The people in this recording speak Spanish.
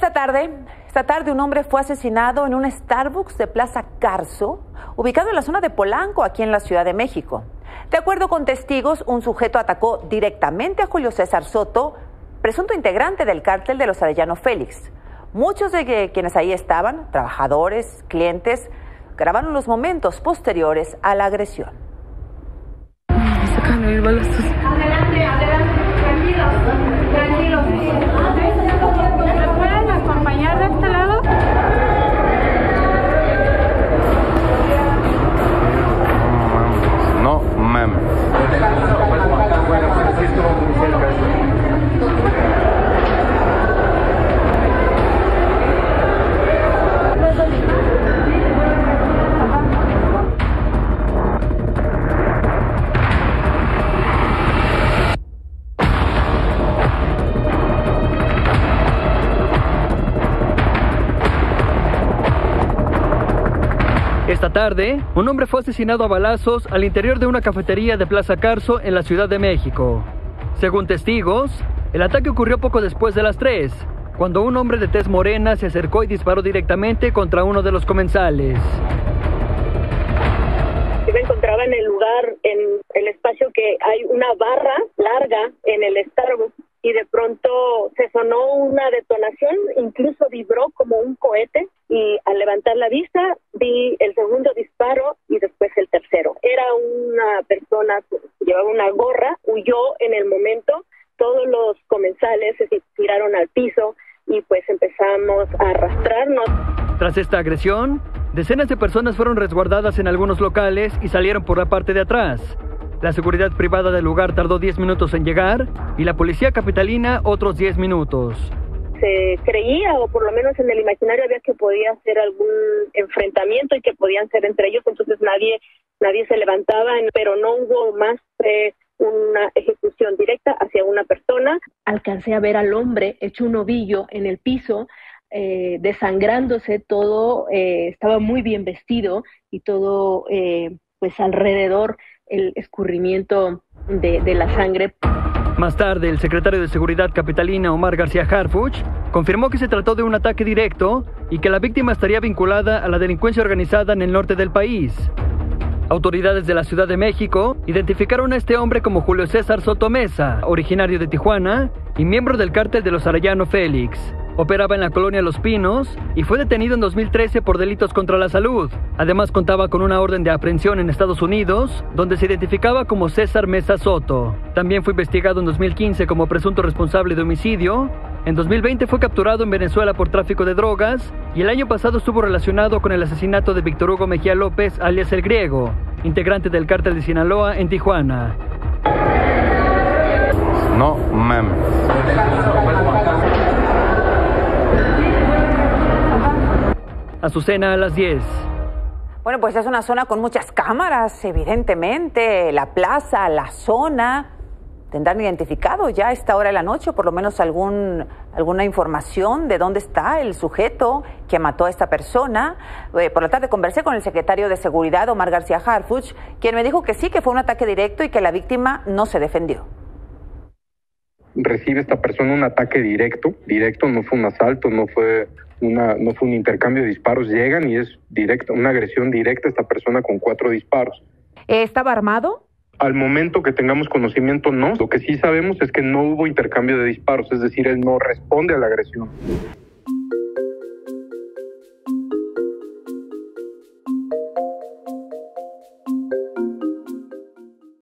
Esta tarde, esta tarde un hombre fue asesinado en un Starbucks de Plaza Carso, ubicado en la zona de Polanco, aquí en la Ciudad de México. De acuerdo con testigos, un sujeto atacó directamente a Julio César Soto, presunto integrante del cártel de los Arellano Félix. Muchos de quienes ahí estaban, trabajadores, clientes, grabaron los momentos posteriores a la agresión. Adelante, adelante, Esta tarde, un hombre fue asesinado a balazos al interior de una cafetería de Plaza Carso en la Ciudad de México. Según testigos, el ataque ocurrió poco después de las 3, cuando un hombre de tez morena se acercó y disparó directamente contra uno de los comensales. Yo me encontraba en el lugar, en el espacio que hay una barra larga en el Starbucks y de pronto se sonó una detonación, incluso vibró como un cohete y al levantar la vista el segundo disparo y después el tercero. Era una persona que llevaba una gorra, huyó en el momento, todos los comensales se tiraron al piso y pues empezamos a arrastrarnos. Tras esta agresión, decenas de personas fueron resguardadas en algunos locales y salieron por la parte de atrás. La seguridad privada del lugar tardó 10 minutos en llegar y la policía capitalina otros 10 minutos. Se creía, o por lo menos en el imaginario había que podía ser algún enfrentamiento y que podían ser entre ellos, entonces nadie, nadie se levantaba, pero no hubo más una ejecución directa hacia una persona. Alcancé a ver al hombre hecho un ovillo en el piso, eh, desangrándose, todo eh, estaba muy bien vestido y todo eh, pues alrededor el escurrimiento de, de, la sangre. Más tarde, el secretario de Seguridad capitalina Omar García Harfuch confirmó que se trató de un ataque directo y que la víctima estaría vinculada a la delincuencia organizada en el norte del país. Autoridades de la Ciudad de México identificaron a este hombre como Julio César Soto Mesa, originario de Tijuana y miembro del cártel de los Arellano Félix. Operaba en la colonia Los Pinos y fue detenido en 2013 por delitos contra la salud. Además contaba con una orden de aprehensión en Estados Unidos, donde se identificaba como César Mesa Soto. También fue investigado en 2015 como presunto responsable de homicidio. En 2020 fue capturado en Venezuela por tráfico de drogas y el año pasado estuvo relacionado con el asesinato de Víctor Hugo Mejía López, alias El Griego, integrante del cártel de Sinaloa en Tijuana. No mames. Azucena a las 10. Bueno, pues es una zona con muchas cámaras, evidentemente. La plaza, la zona. ¿Tendrán identificado ya a esta hora de la noche, por lo menos algún, alguna información de dónde está el sujeto que mató a esta persona? Eh, por la tarde conversé con el secretario de Seguridad, Omar García Harfuch, quien me dijo que sí, que fue un ataque directo y que la víctima no se defendió recibe esta persona un ataque directo, directo, no fue un asalto, no fue una, no fue un intercambio de disparos, llegan y es directa, una agresión directa a esta persona con cuatro disparos. ¿Estaba armado? Al momento que tengamos conocimiento, no. Lo que sí sabemos es que no hubo intercambio de disparos, es decir, él no responde a la agresión.